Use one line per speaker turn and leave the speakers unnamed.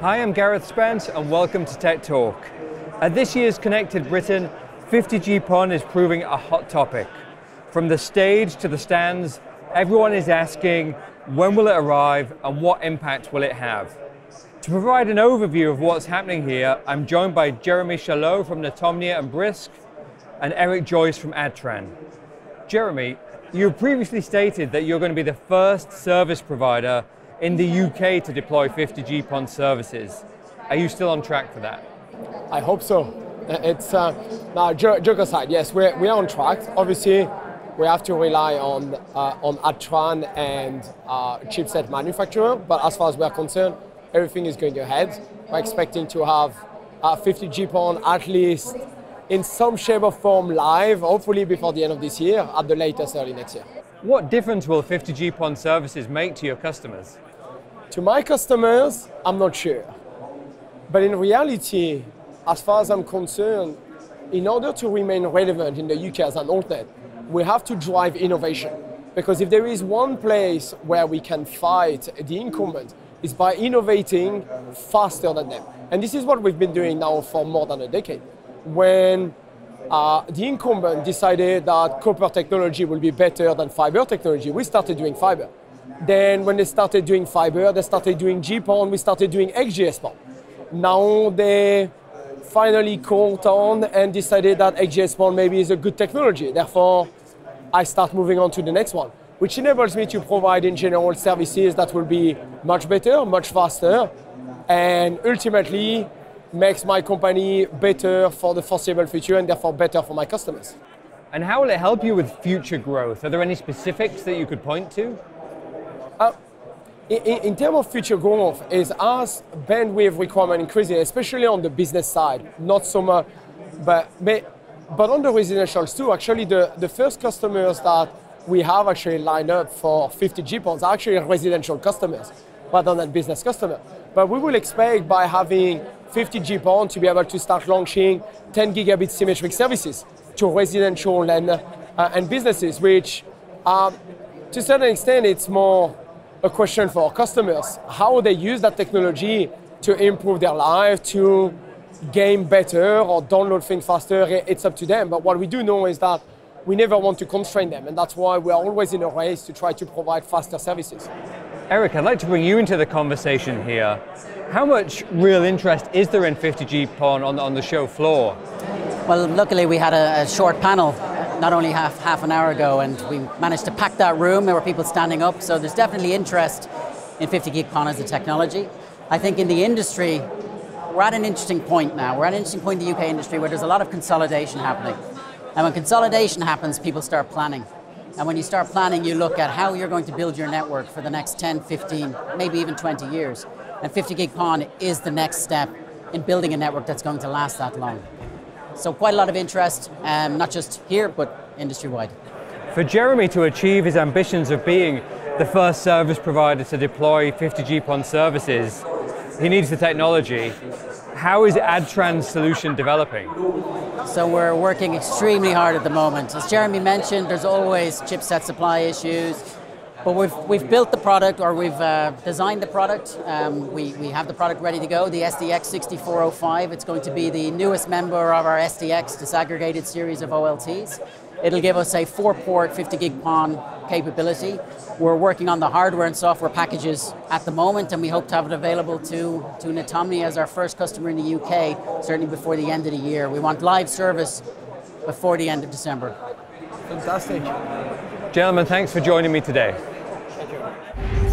Hi, I'm Gareth Spence and welcome to Tech Talk. At this year's Connected Britain, 50G PON is proving a hot topic. From the stage to the stands, everyone is asking when will it arrive and what impact will it have? To provide an overview of what's happening here, I'm joined by Jeremy Chelot from Netomnia and Brsk and Eric Joyce from Adtran. Jeremy, you previously stated that you're going to be the first service provider in the UK to deploy 50 GPON services. Are you still on track for that?
I hope so. It's uh, now joke aside. Yes, we're, we are on track. Obviously, we have to rely on uh, on Adtran and uh, chipset manufacturer. But as far as we're concerned, everything is going ahead. We're expecting to have uh, 50 GPON at least in some shape or form live, hopefully before the end of this year, at the latest early next year.
What difference will 50G PON services make to your customers?
To my customers, I'm not sure. But in reality, as far as I'm concerned, in order to remain relevant in the UK as an altnet, we have to drive innovation. Because if there is one place where we can fight the incumbent, is by innovating faster than them. And this is what we've been doing now for more than a decade. When uh, the incumbent decided that copper technology will be better than fiber technology, we started doing fiber. Then when they started doing fiber, they started doing GPON, we started doing XGS-PON. Now they finally caught on and decided that XGS-PON maybe is a good technology. Therefore, I start moving on to the next one, which enables me to provide in general services that will be much better, much faster, and ultimately makes my company better for the foreseeable future and therefore better for my customers.
And how will it help you with future growth? Are there any specifics that you could point to?
Uh, in, in terms of future growth, is as bandwidth requirement increasing, especially on the business side, not so much, but, but on the residentials too, actually the, the first customers that we have actually lined up for 50G PONs are actually residential customers rather than business customers. But we will expect by having 50G PON to be able to start launching 10 gigabit symmetric services to residential and, uh, and businesses, which um, to a certain extent it's more a question for our customers, how they use that technology to improve their life, to game better or download things faster, it's up to them. But what we do know is that we never want to constrain them, and that's why we're always in a race to try to provide faster services.
Eric, I'd like to bring you into the conversation here. How much real interest is there in 50G PON on, on the show floor?
Well, luckily we had a, a short panel not only half, half an hour ago, and we managed to pack that room. There were people standing up, so there's definitely interest in 50 gig PON as a technology. I think in the industry, we're at an interesting point now. We're at an interesting point in the UK industry where there's a lot of consolidation happening. And when consolidation happens, people start planning. And when you start planning, you look at how you're going to build your network for the next 10, 15, maybe even 20 years. And 50 gig PON is the next step in building a network that's going to last that long. So quite a lot of interest, um, not just here, but industry-wide.
For Jeremy to achieve his ambitions of being the first service provider to deploy 50G PON services, he needs the technology. How is Adtran's solution developing?
So we're working extremely hard at the moment. As Jeremy mentioned, there's always chipset supply issues, but we've, we've built the product or we've uh, designed the product. Um, we, we have the product ready to go, the SDX 6405. It's going to be the newest member of our SDX disaggregated series of OLTs. It'll give us a four port 50 gig PON capability. We're working on the hardware and software packages at the moment and we hope to have it available to, to Netomnia as our first customer in the UK, certainly before the end of the year. We want live service before the end of December.
Fantastic.
Gentlemen, thanks for joining me today.
Thank you.